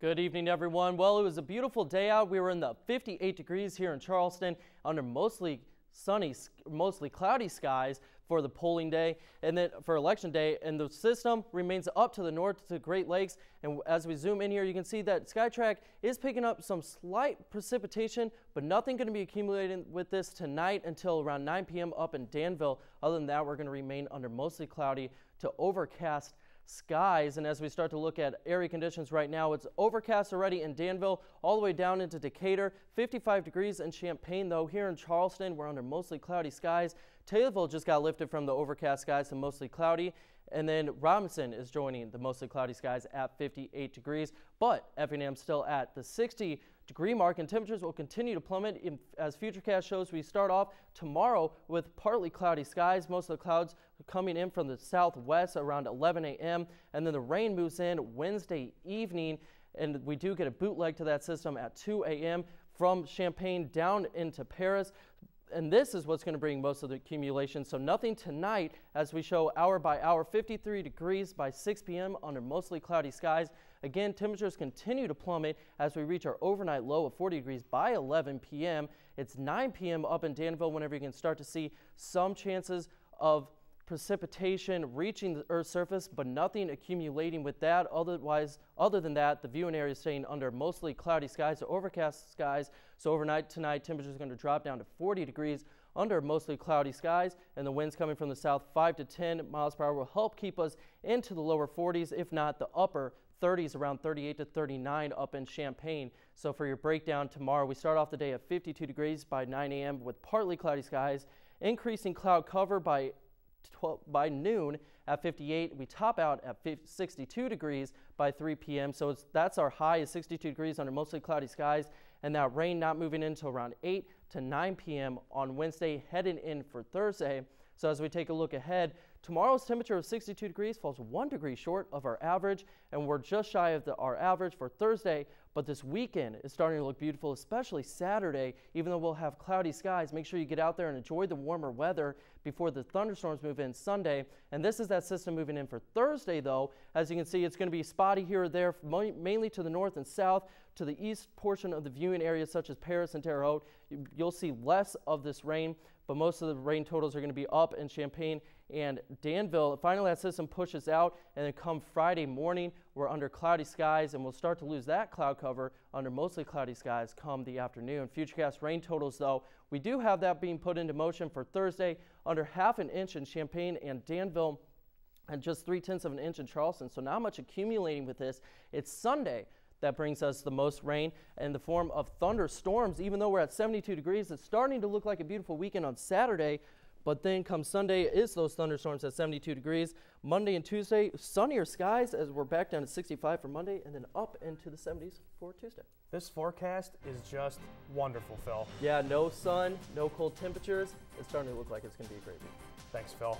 Good evening, everyone. Well, it was a beautiful day out. We were in the 58 degrees here in Charleston under mostly sunny, mostly cloudy skies for the polling day and then for election day. And the system remains up to the north to Great Lakes. And as we zoom in here, you can see that Skytrack is picking up some slight precipitation, but nothing going to be accumulating with this tonight until around 9 p.m. up in Danville. Other than that, we're going to remain under mostly cloudy to overcast skies. And as we start to look at area conditions right now, it's overcast already in Danville, all the way down into Decatur. 55 degrees in Champaign, though. Here in Charleston, we're under mostly cloudy skies. Taylorville just got lifted from the overcast skies to mostly cloudy. And then Robinson is joining the mostly cloudy skies at 58 degrees. But Effingham still at the 60 degree mark and temperatures will continue to plummet in, as Futurecast shows we start off tomorrow with partly cloudy skies most of the clouds coming in from the southwest around 11 a.m. and then the rain moves in Wednesday evening and we do get a bootleg to that system at 2 a.m. from Champaign down into Paris and this is what's going to bring most of the accumulation. So nothing tonight as we show hour by hour, 53 degrees by 6 p.m. under mostly cloudy skies. Again, temperatures continue to plummet as we reach our overnight low of 40 degrees by 11 p.m. It's 9 p.m. up in Danville whenever you can start to see some chances of precipitation reaching the Earth's surface, but nothing accumulating with that. Otherwise, other than that, the viewing area is staying under mostly cloudy skies or overcast skies. So overnight tonight, temperatures are going to drop down to 40 degrees under mostly cloudy skies, and the winds coming from the south 5 to 10 miles per hour will help keep us into the lower 40s, if not the upper 30s around 38 to 39 up in Champaign. So for your breakdown tomorrow, we start off the day at 52 degrees by 9 a.m. with partly cloudy skies, increasing cloud cover by 12, by noon at 58. We top out at 50, 62 degrees by 3 p.m. So that's our high is 62 degrees under mostly cloudy skies. And that rain not moving in until around 8 to 9 p.m. on Wednesday, heading in for Thursday. So as we take a look ahead, tomorrow's temperature of 62 degrees falls one degree short of our average, and we're just shy of the, our average for Thursday. But this weekend is starting to look beautiful, especially Saturday. Even though we'll have cloudy skies, make sure you get out there and enjoy the warmer weather before the thunderstorms move in Sunday. And this is that system moving in for Thursday, though. As you can see, it's going to be spotty here or there, mainly to the north and south. To the east portion of the viewing area, such as Paris and Terre Haute, you'll see less of this rain, but most of the rain totals are going to be up in Champaign and Danville. Finally, that system pushes out, and then come Friday morning, we're under cloudy skies, and we'll start to lose that cloud cover under mostly cloudy skies come the afternoon. Futurecast rain totals, though, we do have that being put into motion for Thursday under half an inch in Champaign and Danville and just three tenths of an inch in Charleston. So not much accumulating with this. It's Sunday that brings us the most rain in the form of thunderstorms. Even though we're at 72 degrees, it's starting to look like a beautiful weekend on Saturday. But then come Sunday is those thunderstorms at 72 degrees. Monday and Tuesday, sunnier skies as we're back down to 65 for Monday and then up into the 70s for Tuesday. This forecast is just wonderful, Phil. Yeah, no sun, no cold temperatures. It's starting to look like it's going to be a great week. Thanks, Phil.